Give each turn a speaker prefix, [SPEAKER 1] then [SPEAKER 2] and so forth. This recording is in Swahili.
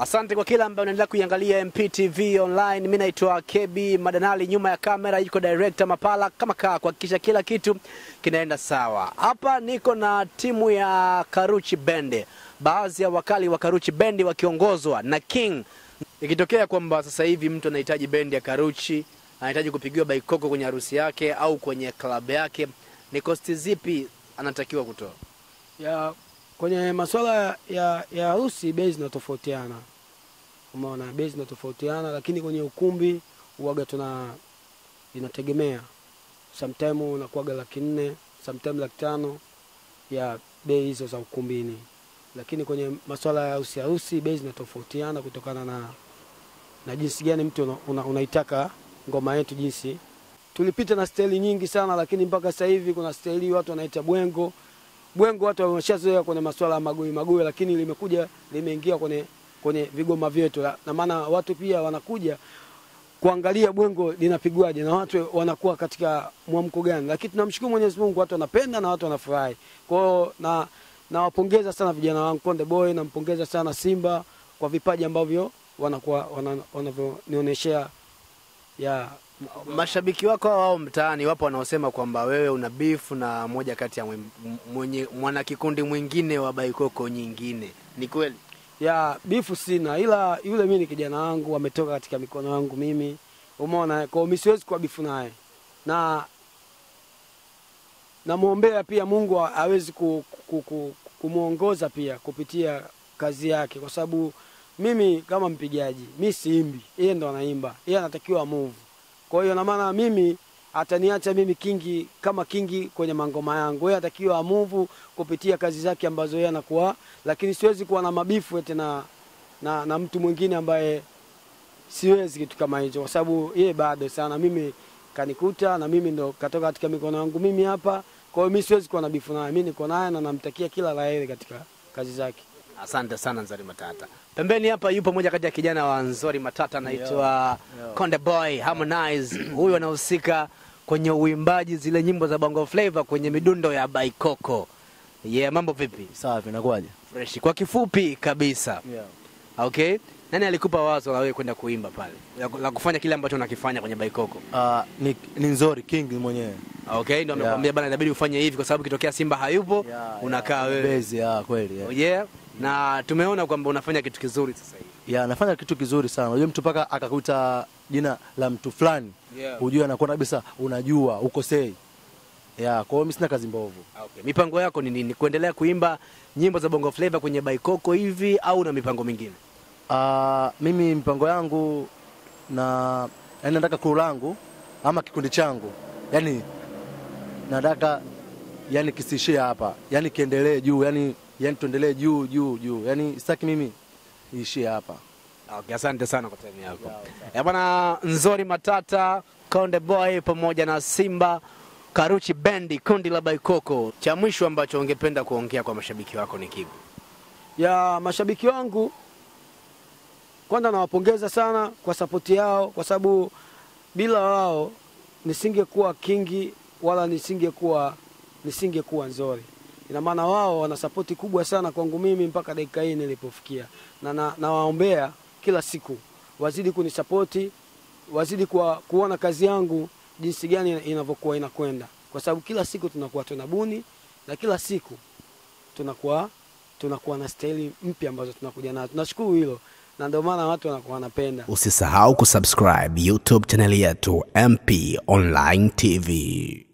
[SPEAKER 1] Asante kwa kila ambaye unaendelea kuiangalia MPTV online. Mimi naitwa KB Madanali, nyuma ya kamera yuko director Mapala kama kaa kuhakikisha kila kitu kinaenda sawa. Hapa niko na timu ya Karuchi Bendi, baadhi ya wakali wa Karuchi Bendi wakiongozwa na King. Ikitokea kwamba sasa hivi mtu anahitaji bendi ya Karuchi, anahitaji kupigiwa baikoko kwenye harusi yake au kwenye klabu yake, ni kosti zipi anatakiwa kutoa?
[SPEAKER 2] ya kwenye masuala ya ya harusi bei zinatofautiana, umeona, bei zinatofautiana, lakini kwenye ukumbi uwaga tuna inategemea, sometime unakuwaga laki nne, sometime laki tano ya bei hizo za ukumbini, lakini kwenye masuala ya harusi harusi bei zinatofautiana kutokana na na jinsi gani mtu unaitaka una- una- ngoma yetu jinsi. Tulipita na staili nyingi sana, lakini mpaka sasa hivi kuna staili watu wanaita bwengo bwengo watu wameshazoea kwenye masuala ya magoi magoi, lakini limekuja limeingia kwenye kwenye vigoma vyetu, na maana watu pia wanakuja kuangalia bwengo linapigwaje na watu wanakuwa katika mwamko gani, lakini tunamshukuru Mwenyezi Mungu, watu wanapenda na watu wanafurahi. Kwa na nawapongeza sana vijana wangu Konde Boy, nampongeza sana Simba kwa vipaji ambavyo wanakuwa wana- wanavyonionyeshea ya
[SPEAKER 1] Mashabiki wako wao mtaani wapo wanaosema kwamba wewe una beef na moja kati ya mwen- mwenye mwanakikundi mwingine wa Baikoko nyingine, ni kweli?
[SPEAKER 2] ya bifu sina, ila yule mimi ni kijana wangu, ametoka katika mikono yangu mimi, umeona. Kwa hiyo siwezi kuwa bifu naye, na namwombea pia Mungu awezi ku, ku, ku, kumwongoza pia kupitia kazi yake, kwa sababu mimi kama mpigaji mi siimbi, yeye ndo anaimba, yeye anatakiwa move. Kwa hiyo na maana mimi ataniacha mimi kingi kama kingi kwenye mangoma yangu, yeye atakiwa amuvu kupitia kazi zake ambazo yeye anakuwa, lakini siwezi kuwa na mabifu eti na, na, na mtu mwingine ambaye siwezi kitu kama hicho, kwa sababu yeye bado sana, mimi kanikuta na mimi ndo katoka katika mikono yangu mimi hapa. Kwa hiyo mimi siwezi kuwa na bifu naye, mimi niko naye na namtakia kila la heri katika kazi zake.
[SPEAKER 1] Asante sana Nzori Matata. Pembeni hapa yupo moja kati ya kijana wa Nzori Matata anaitwa Konde Boy Harmonize. Huyu anahusika kwenye uimbaji zile nyimbo za Bongo Flava kwenye midundo ya Baikoko. Yeah, mambo vipi?
[SPEAKER 3] Safi, inakuwaje?
[SPEAKER 1] Fresh. Kwa kifupi kabisa.
[SPEAKER 3] Yeah.
[SPEAKER 1] Okay? Nani alikupa wazo la wewe kwenda kuimba pale? La, kufanya kile ambacho unakifanya kwenye Baikoko?
[SPEAKER 3] Uh, ni, ni Nzori King mwenyewe.
[SPEAKER 1] Okay, ndio
[SPEAKER 3] Yeah.
[SPEAKER 1] bana inabidi ufanye hivi kwa sababu kitokea Simba hayupo yeah, unakaa yeah, wewe.
[SPEAKER 3] Bezi, yeah, kweli.
[SPEAKER 1] Oh,
[SPEAKER 3] Yeah.
[SPEAKER 1] Na tumeona kwamba unafanya kitu kizuri sasa hivi.
[SPEAKER 3] Yeah, anafanya kitu kizuri sana. Unajua mtu mpaka akakuta jina la mtu fulani.
[SPEAKER 1] Yeah.
[SPEAKER 3] Ujue anakuwa kabisa unajua ukosei. Yeah, kwa hiyo mimi sina kazi mbovu.
[SPEAKER 1] Okay. Mipango yako ni nini? Kuendelea kuimba nyimbo za Bongo Flava kwenye Baikoko hivi au na mipango mingine?
[SPEAKER 3] Uh, mimi mipango yangu na yani nataka kuru langu ama kikundi changu. Yaani nataka yani kisiishie hapa. yani kiendelee juu, yani yani tuendelee juu juu juu. yani sitaki mimi iishie hapa.
[SPEAKER 1] Okay, asante sana kwa time yako. Eh, bwana Nzori Matata, Konde Boy pamoja na Simba Karuchi Bendi, kundi la Baikoko. Cha mwisho ambacho ungependa kuongea kwa mashabiki wako ni kipi?
[SPEAKER 2] ya mashabiki wangu, kwanza nawapongeza sana kwa sapoti yao, kwa sababu bila wao nisingekuwa kingi wala nisingekuwa nisingekuwa Nzori. Ina maana wao wana sapoti kubwa sana kwangu mimi mpaka dakika hii nilipofikia, na nawaombea na- kila siku wazidi kunisapoti, wazidi kuwa, kuona kazi yangu jinsi gani inavyokuwa inakwenda, kwa sababu kila siku tunakuwa tunabuni na kila siku tunakuwa tunakuwa na staili mpya ambazo tunakuja nazo. Tunashukuru hilo, na ndio maana watu wanakuwa wanapenda.
[SPEAKER 1] Usisahau kusubscribe YouTube chaneli yetu MP Online TV.